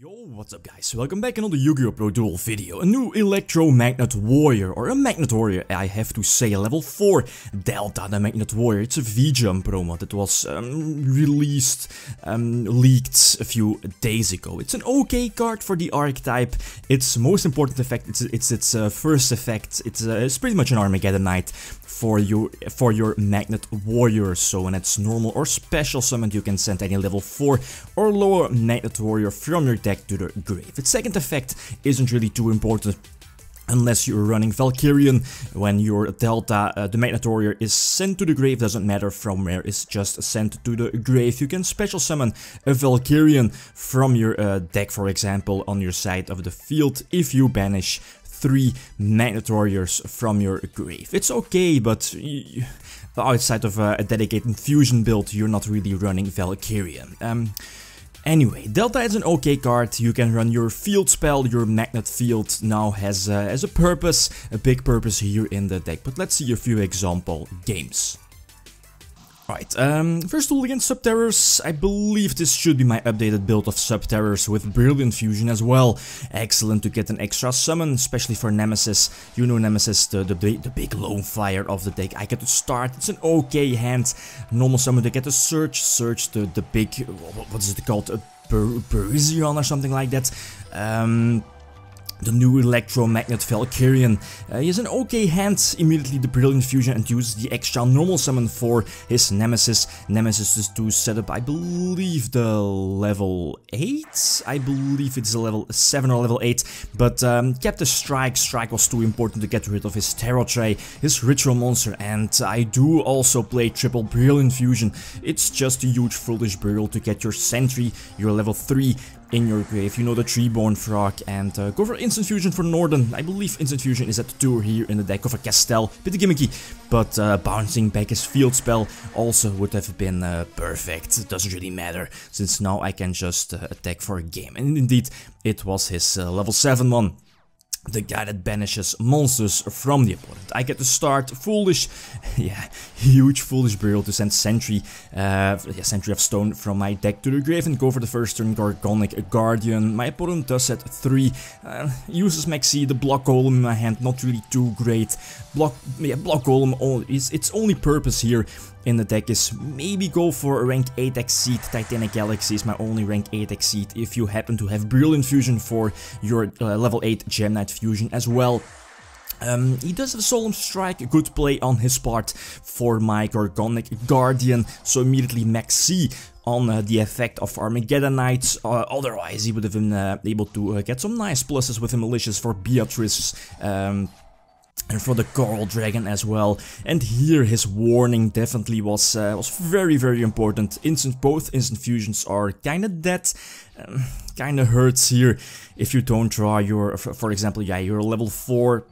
Yo, what's up guys? Welcome back another Yu-Gi-Oh! Pro Duel video. A new Electromagnet Warrior, or a Magnet Warrior, I have to say, level 4 Delta the Magnet Warrior. It's a V-Jump promo that was um, released, um, leaked a few days ago. It's an okay card for the archetype. Its most important effect, it's it's its uh, first effect. It's, uh, it's pretty much an Armageddon Knight for you for your Magnet Warrior. So when it's normal or special summoned, you can send any level 4 or lower Magnet Warrior from your deck to the grave. Its second effect isn't really too important unless you're running Valkyrion, when your Delta, uh, the Magnet Warrior, is sent to the grave, doesn't matter from where, it's just sent to the grave. You can special summon a Valkyrion from your uh, deck, for example, on your side of the field if you banish three Magnet Warriors from your grave. It's okay, but outside of a dedicated fusion build, you're not really running Valkyrion. Um, Anyway, Delta is an okay card, you can run your field spell, your magnet field now has, uh, has a purpose, a big purpose here in the deck, but let's see a few example games. Right, um, first duel against Subterrors, I believe this should be my updated build of Subterrors with Brilliant Fusion as well. Excellent to get an extra summon, especially for Nemesis. You know Nemesis, the, the, the big lone flyer of the deck. I get to start, it's an okay hand. Normal summon to get a Search, Search the, the big, what is it called, a Parisian or something like that. Um, the new Electromagnet Valkyrion. Uh, he has an okay hand, immediately the Brilliant Fusion and uses the extra normal summon for his Nemesis. Nemesis is to set up, I believe, the level 8? I believe it's a level 7 or level 8, but um, kept the Strike. Strike was too important to get rid of his Tarotrei, his Ritual Monster, and I do also play triple Brilliant Fusion. It's just a huge foolish burial to get your Sentry, your level 3, in your grave. You know the Treeborn Frog and uh, go for Instant Fusion for Norden. I believe Instant Fusion is at the tour here in the deck of a Castel. Bit gimmicky, but uh, bouncing back his field spell also would have been uh, perfect. It doesn't really matter, since now I can just uh, attack for a game. And indeed, it was his uh, level 7 one the guy that banishes monsters from the opponent. I get to start Foolish, yeah, huge Foolish Burial to send Sentry, uh, yeah, Sentry of Stone from my deck to the grave and go for the first turn Gorgonic Guardian. My opponent does at 3, uh, uses Maxi, the Block Golem in my hand, not really too great. Block, yeah, Block Golem, oh, is its only purpose here in the deck is maybe go for a rank 8 Exceed. Titanic Galaxy is my only rank 8 Exceed if you happen to have Brilliant Fusion for your uh, level 8 Gem Knight Fusion as well. Um, he does have Solemn Strike, a good play on his part for my Gorgonic Guardian, so immediately Maxx C on uh, the effect of Armageddon Knights, uh, otherwise he would have been uh, able to uh, get some nice pluses with the Malicious for Beatrice, um, and for the Coral Dragon as well. And here his warning definitely was uh, was very very important. Instant both instant fusions are kinda dead. Um, kinda hurts here if you don't draw your, for, example, yeah, you're level 4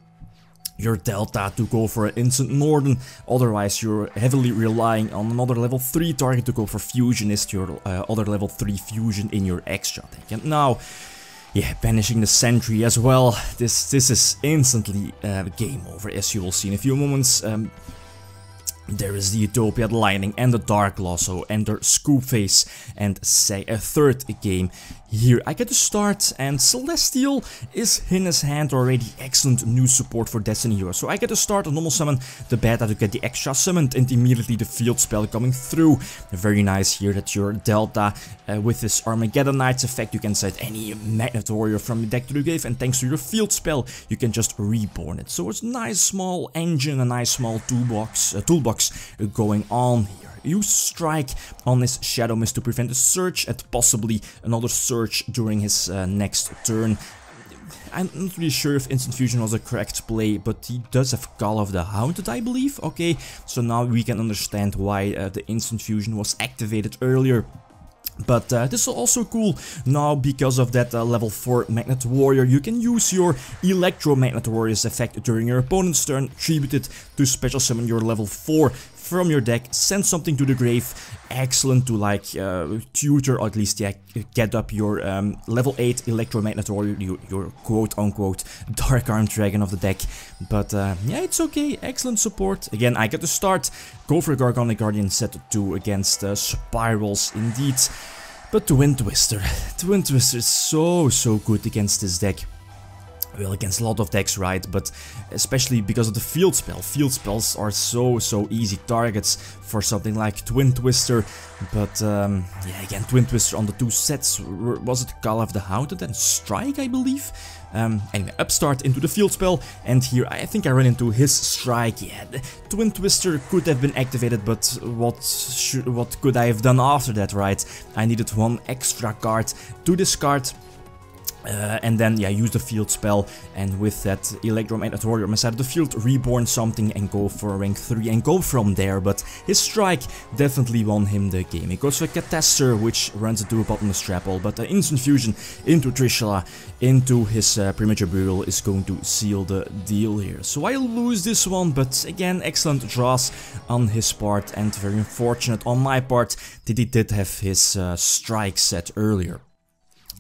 your Delta to go for an instant Norden, otherwise you're heavily relying on another level 3 target to go for Fusionist, your uh, other level 3 Fusion in your extra deck. And now, yeah, banishing the sentry as well. This this is instantly uh, game over, as you will see in a few moments. Um, there is the Utopia, the Lightning and the Dark Lasso enter Scoop Phase and say a third game here I get to start and Celestial is in his hand already. Excellent new support for Destiny Hero. So I get to start a normal summon the beta to get the extra summoned and immediately the field spell coming through. Very nice here that your Delta uh, with this Armageddon Knights effect you can set any Magnet Warrior from your deck to the grave and thanks to your field spell you can just reborn it. So it's a nice small engine, a nice small toolbox, uh, toolbox going on here use Strike on his Shadow Mist to prevent a search and possibly another search during his uh, next turn. I'm not really sure if Instant Fusion was a correct play, but he does have Call of the Haunted, I believe. Okay, so now we can understand why uh, the Instant Fusion was activated earlier. But uh, this is also cool now because of that uh, level 4 Magnet Warrior. You can use your Electro Magnet Warrior's effect during your opponent's turn, tribute it to special summon your level 4 from your deck, send something to the grave. Excellent to like uh, tutor or at least yeah, get up your um, level 8 Electromagnet or your, your quote unquote Dark Arm Dragon of the deck. But uh, yeah, it's okay. Excellent support. Again, I get to start. Go for Gorgonic Guardian set 2 against uh, Spirals indeed. But Twin Twister, Twin Twister is so so good against this deck. Well, against a lot of decks, right? But especially because of the field spell. Field spells are so, so easy targets for something like Twin Twister. But, um, yeah, again, Twin Twister on the two sets. Was it Call of the Hound and Strike, I believe? Um, anyway, Upstart into the field spell, and here I think I ran into his strike. Yeah, Twin Twister could have been activated, but what should, what could I have done after that, right? I needed one extra card to discard uh, and then, yeah, use the field spell, and with that Electromagnet Warrior of the field, reborn something and go for a rank 3 and go from there, but his strike definitely won him the game. He goes for Catastor, which runs into a bottomless Trap Hole, but the instant fusion into Trishula, into his uh, Premature Burial is going to seal the deal here. So I'll lose this one, but again, excellent draws on his part, and very unfortunate on my part that he did have his uh, strike set earlier.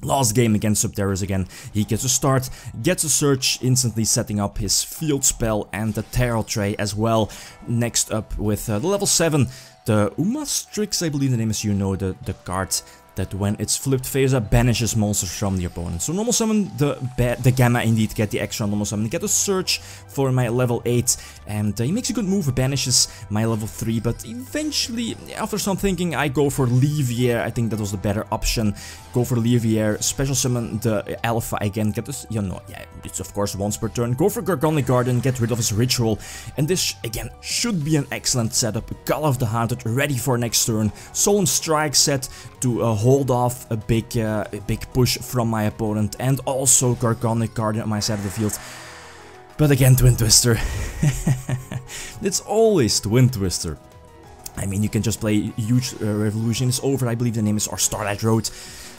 Last game against Subterrors again, he gets a start, gets a search, instantly setting up his field spell and the Tarotrei as well. Next up with uh, the level 7, the Umastryx, I believe the name is, you know, the, the card that when it's flipped up banishes monsters from the opponent. So normal summon the the gamma indeed, get the extra normal summon, get a search for my level 8 and uh, he makes a good move, banishes my level 3 but eventually after some thinking I go for Leviair, I think that was the better option. Go for Leviair, special summon the alpha again, get this, you know, yeah, it's of course once per turn. Go for Gorgonic Guardian, get rid of his ritual and this again should be an excellent setup. Call of the Haunted ready for next turn. Solemn Strike set to uh, hold off a big, uh, a big push from my opponent and also Gorgonic Guardian on my side of the field. But again, Twin Twister. it's always Twin Twister. I mean, you can just play Huge uh, Revolution is over, I believe the name is, or Starlight Road.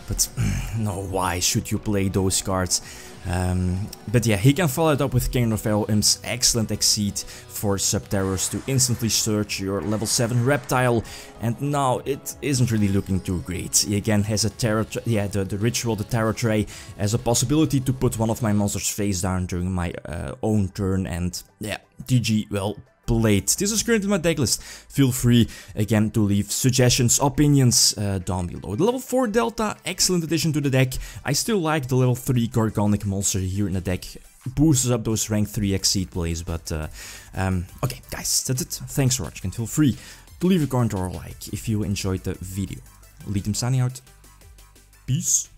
But no, why should you play those cards? Um, but yeah, he can follow it up with King of Im's excellent Exceed for Subterrors to instantly search your level 7 Reptile. And now it isn't really looking too great. He again has a Tarot, yeah, the, the Ritual, the Tarotrei, as a possibility to put one of my monsters face down during my uh, own turn. And yeah, GG, well, Blade. This is currently my decklist. Feel free again to leave suggestions, opinions uh, down below. The level 4 Delta, excellent addition to the deck. I still like the level 3 Gorgonic monster here in the deck. Boosts up those rank 3 exceed plays, but uh, um, okay guys, that's it. Thanks for watching feel free to leave a comment or a like if you enjoyed the video. Lithium signing out. Peace.